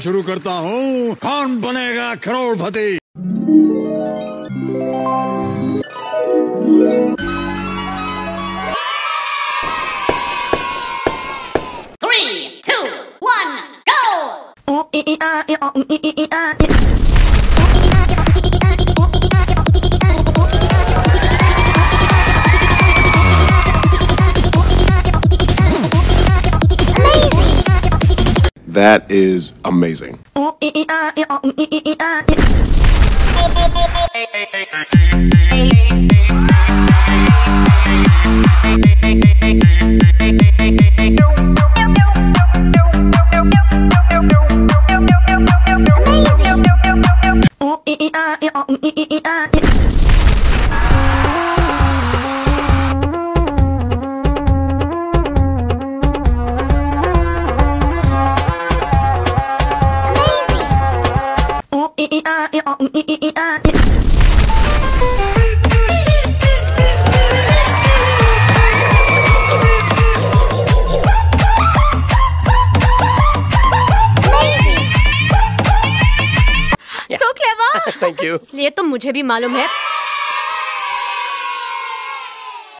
शुरू करता हूँ। कौन बनेगा करोड़पति? Three, two, one, go! That is amazing. So clever. Thank you. ये तो मुझे भी मालूम है